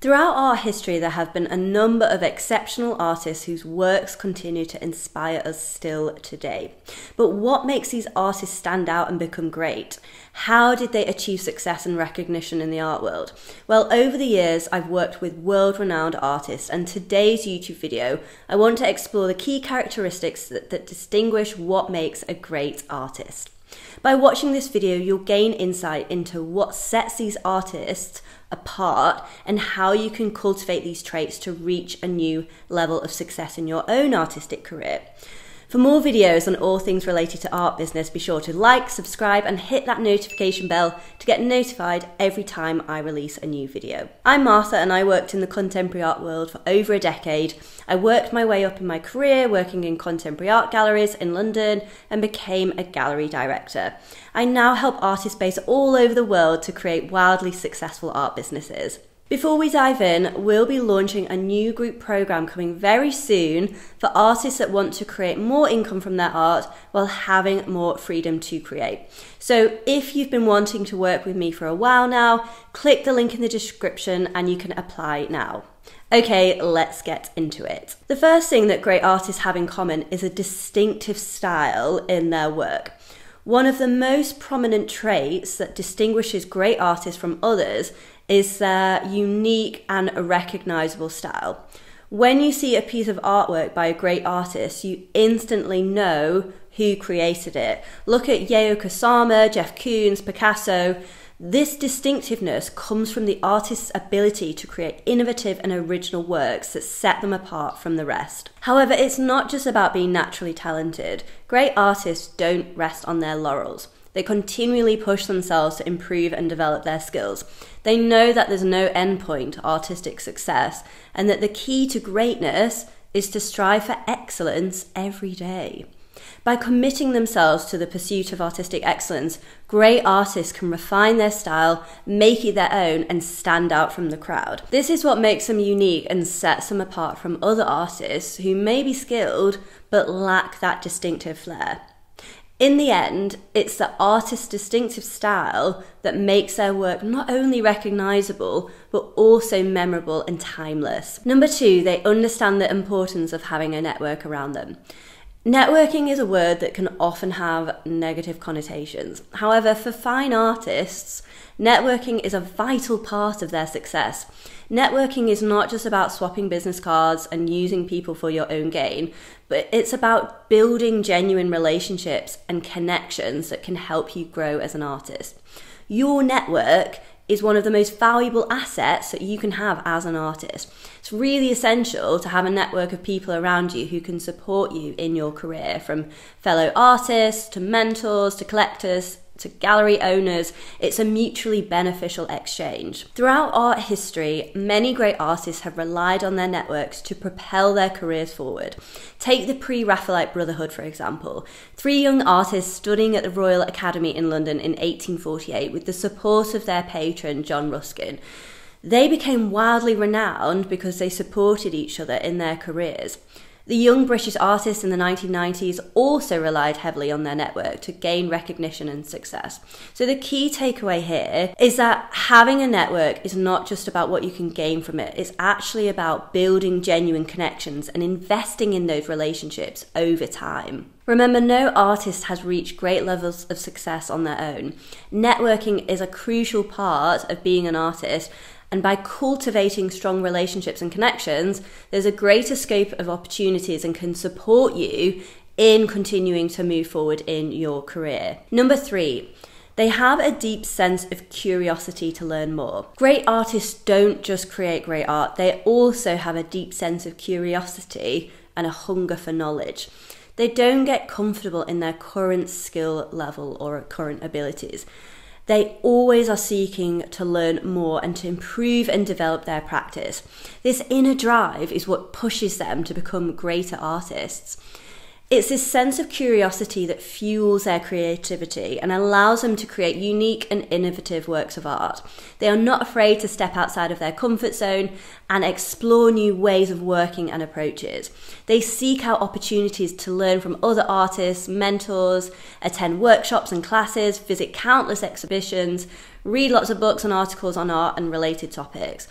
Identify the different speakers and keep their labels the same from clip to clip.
Speaker 1: Throughout our history, there have been a number of exceptional artists whose works continue to inspire us still today. But what makes these artists stand out and become great? How did they achieve success and recognition in the art world? Well, over the years, I've worked with world renowned artists, and today's YouTube video, I want to explore the key characteristics that, that distinguish what makes a great artist. By watching this video, you'll gain insight into what sets these artists apart and how you can cultivate these traits to reach a new level of success in your own artistic career. For more videos on all things related to art business, be sure to like, subscribe, and hit that notification bell to get notified every time I release a new video. I'm Martha and I worked in the contemporary art world for over a decade. I worked my way up in my career working in contemporary art galleries in London and became a gallery director. I now help artists based all over the world to create wildly successful art businesses. Before we dive in, we'll be launching a new group program coming very soon for artists that want to create more income from their art while having more freedom to create. So, if you've been wanting to work with me for a while now, click the link in the description and you can apply now. Okay, let's get into it. The first thing that great artists have in common is a distinctive style in their work. One of the most prominent traits that distinguishes great artists from others is their unique and recognizable style. When you see a piece of artwork by a great artist, you instantly know who created it. Look at Yayoi Kusama, Jeff Koons, Picasso. This distinctiveness comes from the artist's ability to create innovative and original works that set them apart from the rest. However, it's not just about being naturally talented. Great artists don't rest on their laurels. They continually push themselves to improve and develop their skills. They know that there's no endpoint to artistic success and that the key to greatness is to strive for excellence every day. By committing themselves to the pursuit of artistic excellence, great artists can refine their style, make it their own, and stand out from the crowd. This is what makes them unique and sets them apart from other artists who may be skilled but lack that distinctive flair. In the end, it's the artist's distinctive style that makes their work not only recognisable, but also memorable and timeless. Number two, they understand the importance of having a network around them. Networking is a word that can often have negative connotations. However, for fine artists, networking is a vital part of their success. Networking is not just about swapping business cards and using people for your own gain, but it's about building genuine relationships and connections that can help you grow as an artist. Your network is one of the most valuable assets that you can have as an artist. It's really essential to have a network of people around you who can support you in your career, from fellow artists to mentors to collectors to gallery owners, it's a mutually beneficial exchange. Throughout art history, many great artists have relied on their networks to propel their careers forward. Take the pre Raphaelite Brotherhood, for example. Three young artists studying at the Royal Academy in London in 1848 with the support of their patron, John Ruskin. They became wildly renowned because they supported each other in their careers. The young British artists in the 1990s also relied heavily on their network to gain recognition and success. So, the key takeaway here is that having a network is not just about what you can gain from it, it's actually about building genuine connections and investing in those relationships over time. Remember, no artist has reached great levels of success on their own. Networking is a crucial part of being an artist, and by cultivating strong relationships and connections, there's a greater scope of opportunities and can support you in continuing to move forward in your career. Number three, they have a deep sense of curiosity to learn more. Great artists don't just create great art, they also have a deep sense of curiosity and a hunger for knowledge. They don't get comfortable in their current skill level or current abilities. They always are seeking to learn more and to improve and develop their practice. This inner drive is what pushes them to become greater artists. It's this sense of curiosity that fuels their creativity and allows them to create unique and innovative works of art. They are not afraid to step outside of their comfort zone and explore new ways of working and approaches. They seek out opportunities to learn from other artists, mentors, attend workshops and classes, visit countless exhibitions, read lots of books and articles on art and related topics.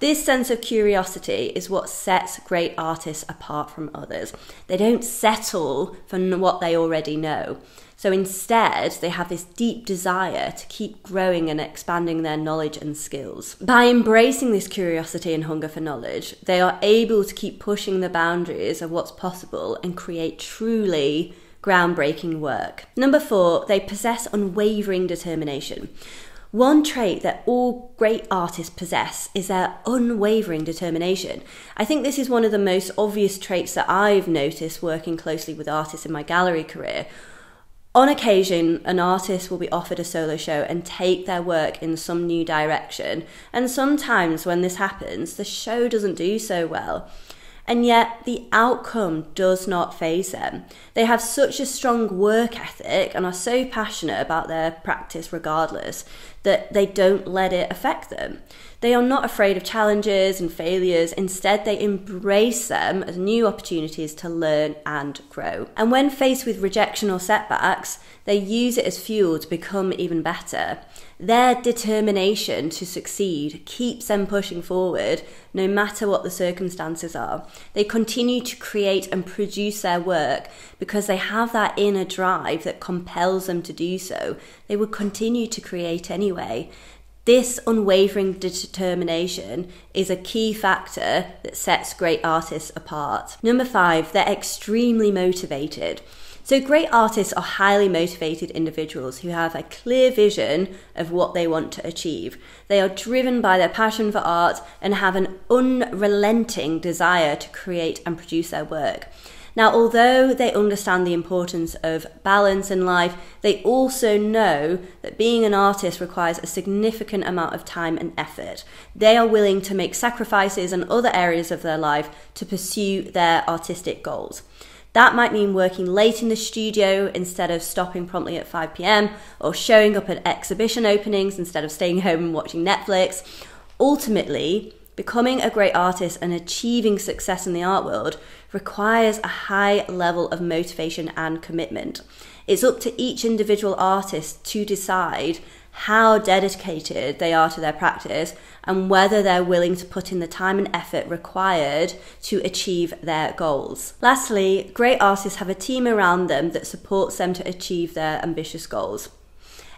Speaker 1: This sense of curiosity is what sets great artists apart from others. They don't settle for what they already know. So instead, they have this deep desire to keep growing and expanding their knowledge and skills. By embracing this curiosity and hunger for knowledge, they are able to keep pushing the boundaries of what's possible and create truly groundbreaking work. Number four, they possess unwavering determination. One trait that all great artists possess is their unwavering determination. I think this is one of the most obvious traits that I've noticed working closely with artists in my gallery career. On occasion, an artist will be offered a solo show and take their work in some new direction, and sometimes when this happens, the show doesn't do so well. And yet, the outcome does not faze them. They have such a strong work ethic and are so passionate about their practice, regardless, that they don't let it affect them. They are not afraid of challenges and failures, instead, they embrace them as new opportunities to learn and grow. And when faced with rejection or setbacks, they use it as fuel to become even better. Their determination to succeed keeps them pushing forward no matter what the circumstances are. They continue to create and produce their work because they have that inner drive that compels them to do so. They will continue to create anyway. This unwavering determination is a key factor that sets great artists apart. Number five, they're extremely motivated. So, great artists are highly motivated individuals who have a clear vision of what they want to achieve. They are driven by their passion for art and have an unrelenting desire to create and produce their work. Now, although they understand the importance of balance in life, they also know that being an artist requires a significant amount of time and effort. They are willing to make sacrifices in other areas of their life to pursue their artistic goals. That might mean working late in the studio instead of stopping promptly at 5 pm, or showing up at exhibition openings instead of staying home and watching Netflix. Ultimately, becoming a great artist and achieving success in the art world requires a high level of motivation and commitment. It's up to each individual artist to decide how dedicated they are to their practice and whether they're willing to put in the time and effort required to achieve their goals. Lastly, great artists have a team around them that supports them to achieve their ambitious goals.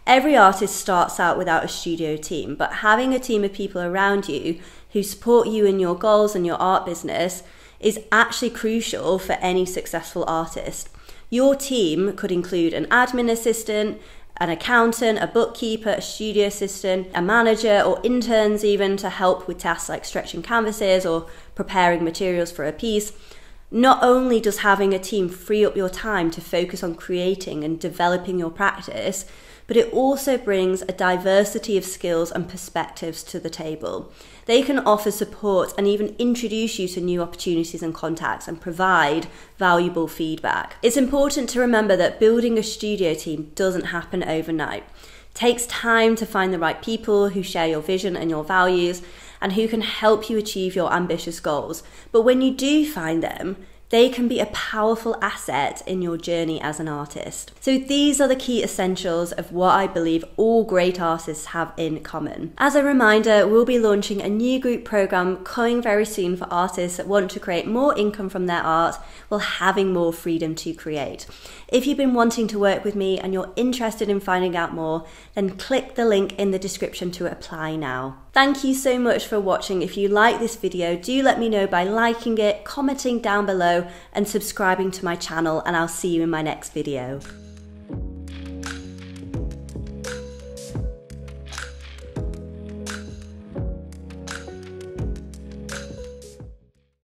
Speaker 1: Every artist starts out without a studio team, but having a team of people around you who support you in your goals and your art business is actually crucial for any successful artist. Your team could include an admin assistant, an accountant, a bookkeeper, a studio assistant, a manager, or interns even to help with tasks like stretching canvases or preparing materials for a piece. Not only does having a team free up your time to focus on creating and developing your practice, but it also brings a diversity of skills and perspectives to the table. They can offer support and even introduce you to new opportunities and contacts and provide valuable feedback. It's important to remember that building a studio team doesn't happen overnight. It takes time to find the right people who share your vision and your values and who can help you achieve your ambitious goals. But when you do find them, they can be a powerful asset in your journey as an artist. So, these are the key essentials of what I believe all great artists have in common. As a reminder, we'll be launching a new group program coming very soon for artists that want to create more income from their art while having more freedom to create. If you've been wanting to work with me and you're interested in finding out more, then click the link in the description to apply now. Thank you so much for watching. If you like this video, do let me know by liking it, commenting down below and subscribing to my channel and I'll see you in my next video.